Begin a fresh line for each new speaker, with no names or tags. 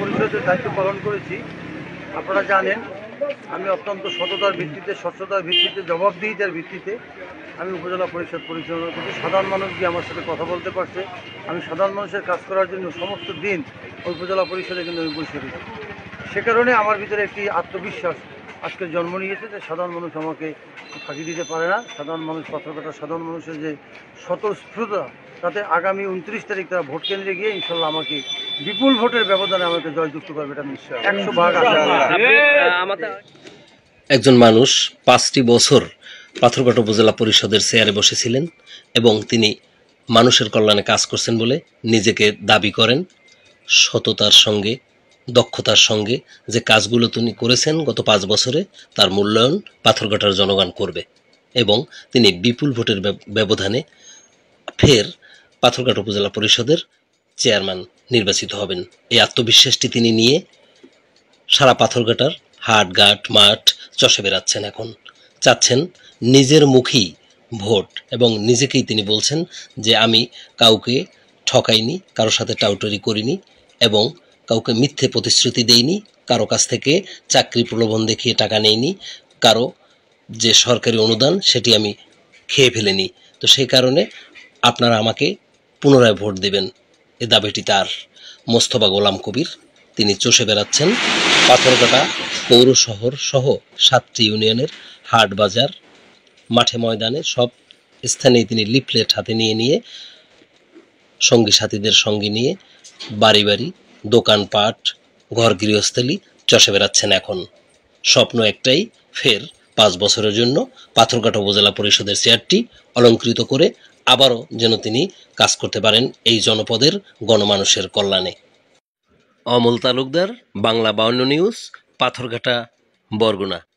পরিষদের দায়িত্ব পালন করেছি। আপনারা জানেন, আমি অত্যন্ত সততার ভিত্তিতে, স্বচ্ছতার ভিত্তিতে, জবাবদিহিতার ভিত্তিতে আমি উপজেলা পরিষদ পরিচালনা করছি। সাধারণ মানুষ দিয়ে আমার সাথে কথা বলতে পারছে। আমি সাধারণ মানুষের কাজ করার জন্য সমস্ত দিন উপজেলা পরিষদে কিন্তু আমি বসে রয়েছি। সে কারণে আমার ভিতরে একটি আত্মবিশ্বাস আজকে জন্ম নিয়েছে যে সাধারণ মানুষ আমাকে ফাঁকি দিতে পারে না। সাধারণ মানুষ পত্রকাটা সাধারণ মানুষের যে স্বতঃস্ফূর্তা তাতে আগামী উনত্রিশ তারিখ তারা ভোট কেন্দ্রে গিয়ে ইনশাল্লাহ আমাকে বিপুল ভোটের ব্যবধানে আমাকে জয়যুক্ত করবে এটা নিশ্চয় একশো ভাগ
একজন মানুষ পাঁচটি বছর পাথরঘাট উপজেলা পরিষদের চেয়ারে বসেছিলেন এবং তিনি মানুষের কল্যাণে কাজ করছেন বলে নিজেকে দাবি করেন। সততার সঙ্গে দক্ষতার সঙ্গে যে কাজগুলো তিনি করেছেন গত পাঁচ বছরে তার মূল্যায়ন পাথরঘাটার জনগণ করবে এবং তিনি বিপুল ভোটের ব্যবধানে ফের পাথরঘাট উপজেলা পরিষদের চেয়ারম্যান নির্বাচিত হবেন। এই আত্মবিশ্বাসটি তিনি নিয়ে সারা পাথরঘাটার হাট, ঘাট, মাঠ চষে বেড়াচ্ছেন এখন। চাচ্ছেন নিজের মুখেই ভোট এবং নিজেকেই তিনি বলছেন যে আমি কাউকে ঠকাইনি, কারও সাথে টাউটরি করিনি এবং কাউকে মিথ্যে প্রতিশ্রুতি দেইনি, কারও কাছ থেকে চাকরি প্রলোভন দেখিয়ে টাকা নেইনি, কারও যে সরকারি অনুদান সেটি আমি খেয়ে ফেলেনি। তো সেই কারণে আপনারা আমাকে পুনরায় ভোট দেবেন। এ দাবিটি তার মোস্তফা গোলাম কবির। তিনি চষে বেড়াচ্ছেন পাথরকাটা পৌর শহর সহ সাতটি ইউনিয়নের হাট বাজার, মাঠে ময়দানে সব স্থানেই তিনি লিফলেট হাতে নিয়ে নিয়ে সঙ্গী সাথীদের সঙ্গে নিয়ে বাড়ি বাড়ি দোকানপাট ঘর গৃহস্থলী চষে বেড়াচ্ছেন এখন। স্বপ্ন একটাই, ফের পাঁচ বছরের জন্য পাথরঘাটা উপজেলা পরিষদের চেয়ারটি অলঙ্কৃত করে আবারও যেন তিনি কাজ করতে পারেন এই জনপদের গণমানুষের কল্যাণে। অমল তালুকদার, বাংলা বাউন্ন নিউজ, পাথরঘাটা, বরগুনা।